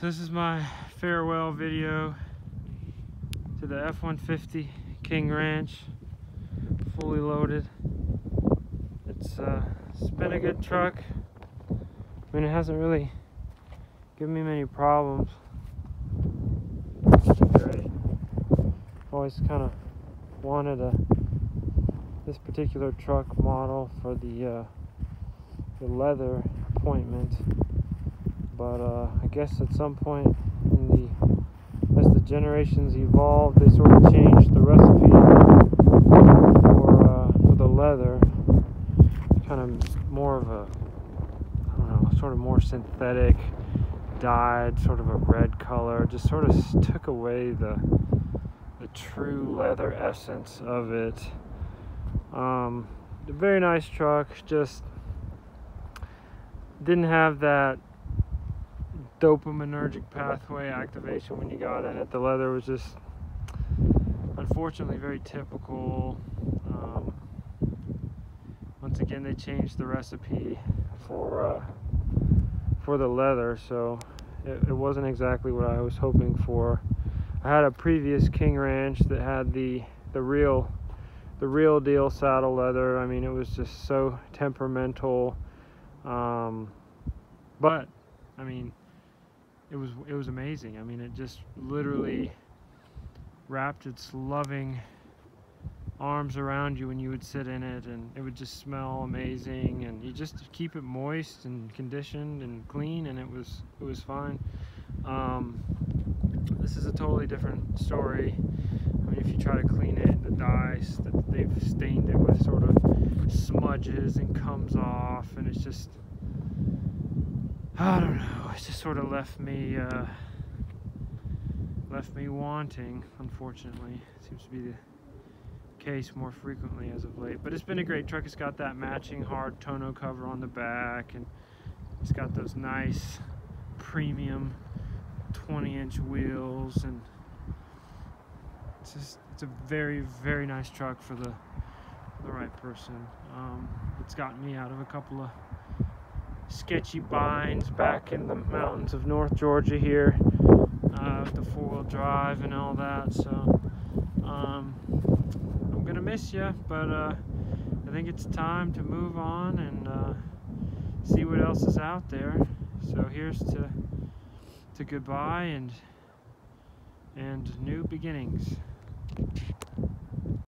So this is my farewell video to the F-150 King Ranch, fully loaded. It's, uh, it's been a good truck. I mean, it hasn't really given me many problems. Always kind of wanted a this particular truck model for the uh, the leather appointment but uh, I guess at some point in the as the generations evolved, they sort of changed the recipe for uh, for the leather, kind of more of a I don't know, sort of more synthetic, dyed, sort of a red color, just sort of took away the the true leather essence of it. Um, very nice truck, just didn't have that dopaminergic pathway activation when you got in it. The leather was just, unfortunately, very typical. Um, once again, they changed the recipe for uh, for the leather, so it, it wasn't exactly what I was hoping for. I had a previous King Ranch that had the the real the real deal saddle leather. I mean, it was just so temperamental. Um, but I mean, it was it was amazing. I mean, it just literally wrapped its loving arms around you when you would sit in it, and it would just smell amazing. And you just keep it moist and conditioned and clean, and it was it was fine. Um, this is a totally different story. I mean, if you try to clean it, the dyes that they've stained it with sort of smudges and comes off, and it's just I don't know. It just sort of left me uh, left me wanting. Unfortunately, seems to be the case more frequently as of late. But it's been a great truck. It's got that matching hard tonneau cover on the back, and it's got those nice premium 20-inch wheels, and it's just it's a very very nice truck for the the right person. Um, it's gotten me out of a couple of sketchy binds back in the mountains of North Georgia here uh, with the four-wheel drive and all that. So um, I'm gonna miss you, but uh, I think it's time to move on and uh, see what else is out there. So here's to to goodbye and and new beginnings.